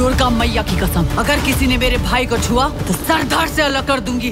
दुर्गा मैया की कसम। अगर किसी ने मेरे भाई को छुआ तो सरदार से अलग कर दूँगी।